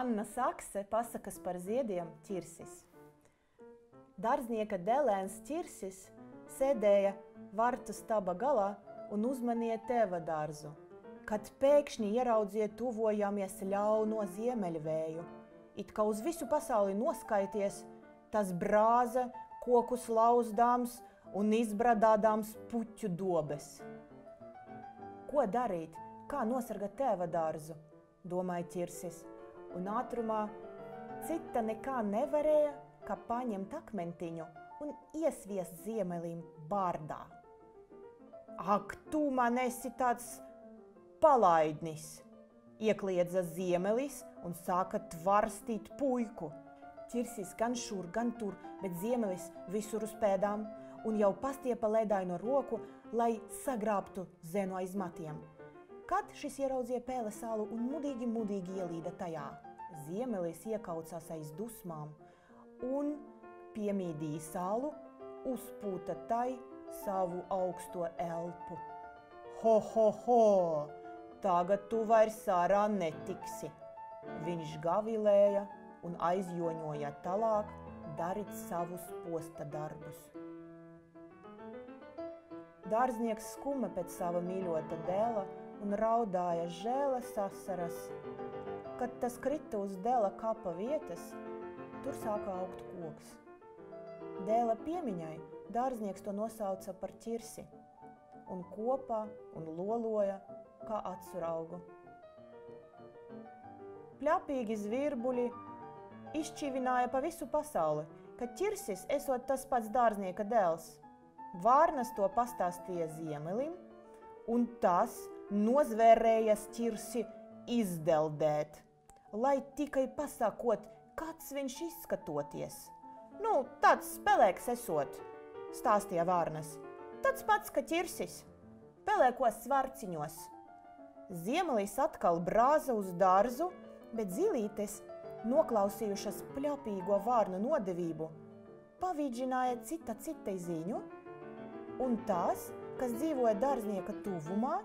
Sena sakse pasakas par ziediem ķirsis. Dārznieka dēlēns ķirsis sēdēja varta staba galā un uzmanīja tēva dārzu, kad pēkšņi ieraudzīja tuvojamies ļauno ziemeļvēju. It kā uz visu pasauli noskaities, tas brāza, kokus lauzdāms un izbradādāms puķu dobes. Ko darīt? Kā nosargāt tēva dārzu? domāja ķirsis, un ātrumā cita nekā nevarēja, kā paņemt akmentiņu un iesviest ziemelim bārdā. Ak, tu man esi tāds palaidnis! Iekliedza ziemelis un sāka tvarstīt puiku. Ķirsis gan šur, gan tur, bet ziemelis visur uz pēdām un jau pastiepa ledāino roku, lai sagrābtu zenu aiz matiem. Kad šis ieraudzīja pēle salu un mudīgi, mudīgi ielīda tajā, ziemelis iekaucās aiz dusmām un piemīdīja salu, uzpūta tai savu augsto elpu. Ho, ho, ho! Tagad tu vairs sārā netiksi! Viņš gavilēja un aizjoņoja tālāk darīt savus posta darbus. Dārznieks skuma pēc sava mīļota dēla un raudāja žēles asaras. Kad tas krita uz dēla kapa vietas, tur sāka augt koks. Dēla piemiņai dārznieks to nosauca par ķirsi un kopā un loloja kā atsuraugu. Pļapīgi zvirbuļi izšķīvināja pa visu pasauli, ka ķirsis esot tas pats dārznieka dēls. Vārnas to pastāstīja ziemelim, un tas nozvērējas ķirsi izdeldēt, lai tikai pasakot, kāds viņš izskatoties. Nu, tāds spēlēks esot, stāstīja Vārnas. Tāds pats, ka ķirsis, pelēkos svarciņos. Ziemelis atkal brāza uz dārzu, bet zilītes, noklausījušas pļapīgo vārnu nodevību, pavīdžināja cita citai ziņu, un tās, kas dzīvoja dārznieka tuvumā,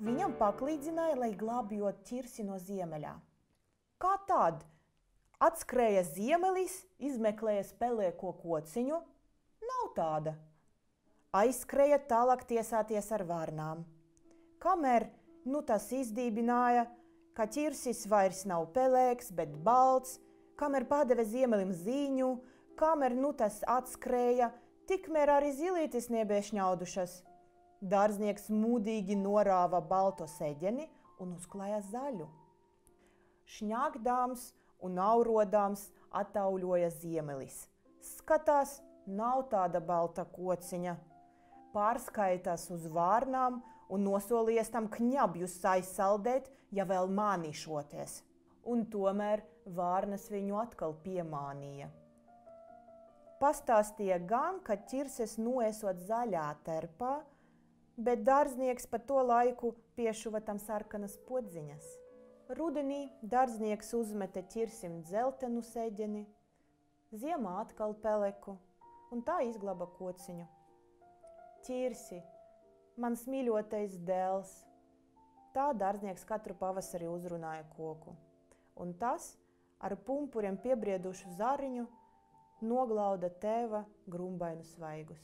viņam paklīdzināja, lai glābjot ķirsi no ziemeļā. Kā tad? Atskrēja ziemelis, izmeklēja spēlēko kociņu, nav tāda. Aizskrēja tālāk tiesāties ar vārnām. Kamēr nu tas izdībināja, ka ķirsis vairs nav pelēks, bet balts, kamēr padeve ziemelim ziņu, kamēr nu tas atskrēja, tikmēr arī zilītis nebija šņaudušas. Dārznieks mūdīgi norāva balto seģeni un uzklāja zaļu. Šņākdāms un aurodāms attauļoja ziemelis. Skatās, nav tāda balta kociņa. Pārskaitās uz vārnām un nosolījies tam kņabjus aizsaldēt, ja vēl mānīšoties. Un tomēr vārnas viņu atkal piemānīja. Pastāstīja gan, ka ķirses noesot zaļā terpā, bet dārznieks pa to laiku piešuva tam sarkanas podziņas. Rudenī dārznieks uzmeta ķirsim dzeltenu seģeni, ziemā atkal peleku un tā izglaba kociņu. Ķirsi, mans mīļotais dēls, tā dārznieks katru pavasari uzrunāja koku, un tas ar pumpuriem piebriedušu zariņu noglauda tēva grumbainu svaigus.